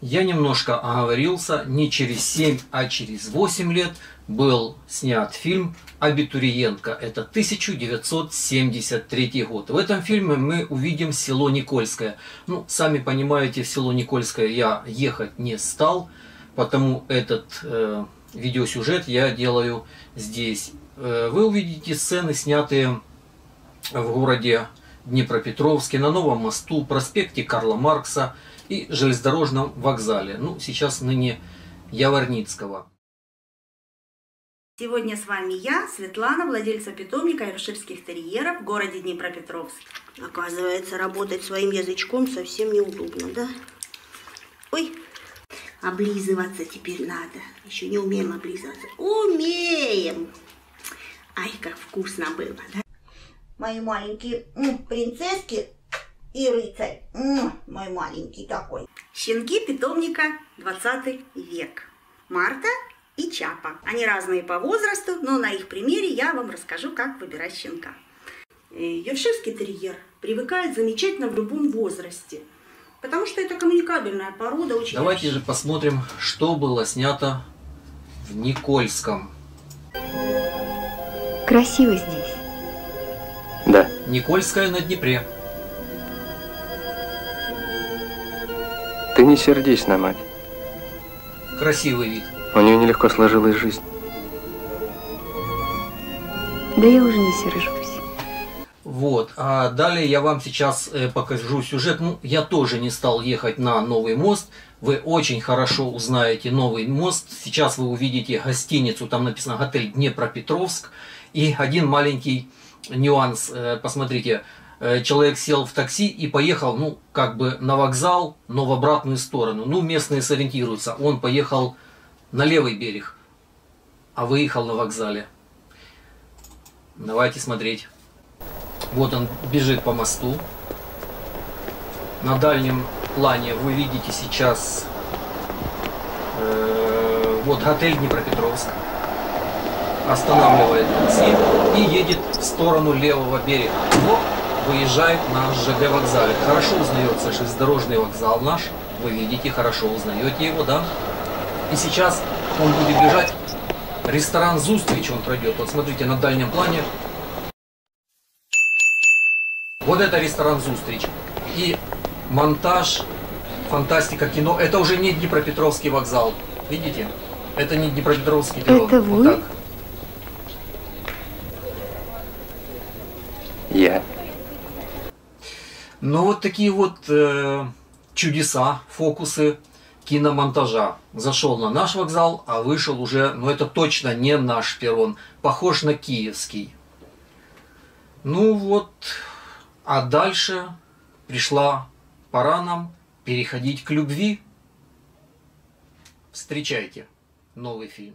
Я немножко оговорился, не через 7, а через 8 лет был снят фильм «Абитуриентка». Это 1973 год. В этом фильме мы увидим село Никольское. Ну, сами понимаете, в село Никольское я ехать не стал, потому этот э, видеосюжет я делаю здесь. Э, вы увидите сцены, снятые в городе Днепропетровске, на Новом мосту, проспекте Карла Маркса – и железнодорожном вокзале, ну, сейчас ныне Яворницкого. Сегодня с вами я, Светлана, владельца питомника ерширских терьеров в городе Днепропетровск. Оказывается, работать своим язычком совсем неудобно, да? Ой, облизываться теперь надо. Еще не умеем облизываться. Умеем! Ай, как вкусно было, да? Мои маленькие принцесски и рыцарь. мой маленький такой. Щенки питомника 20 век. Марта и Чапа. Они разные по возрасту, но на их примере я вам расскажу, как выбирать щенка. Э, Йоркширский терьер привыкает замечательно в любом возрасте, потому что это коммуникабельная порода. Очень Давайте общая. же посмотрим, что было снято в Никольском. Красиво здесь. Никольская на Днепре. Ты не сердись на мать. Красивый вид. У нее нелегко сложилась жизнь. Да я уже не сержусь. Вот, а далее я вам сейчас э, покажу сюжет. Ну, я тоже не стал ехать на новый мост. Вы очень хорошо узнаете новый мост. Сейчас вы увидите гостиницу, там написано «Отель Днепропетровск». И один маленький нюанс, э, посмотрите, Э, человек сел в такси и поехал, ну, как бы на вокзал, но в обратную сторону. Ну, местные сориентируются. Он поехал на левый берег, а выехал на вокзале. Давайте смотреть. Вот он бежит по мосту. На дальнем плане вы видите сейчас э, вот отель Днепропетровск. Останавливает такси и едет в сторону левого берега. Вот выезжает на ЖД вокзале. Хорошо узнается железнодорожный вокзал наш. Вы видите, хорошо узнаете его, да? И сейчас он будет бежать. Ресторан Зустрич он пройдет. Вот смотрите, на дальнем плане. Вот это ресторан Зустрич. И монтаж, фантастика, кино. Это уже не Днепропетровский вокзал. Видите? Это не Днепропетровский перрон. Это вы? Вот так. Я. Но вот такие вот э, чудеса, фокусы киномонтажа. Зашел на наш вокзал, а вышел уже, ну это точно не наш перрон, похож на киевский. Ну вот, а дальше пришла пора нам переходить к любви. Встречайте новый фильм.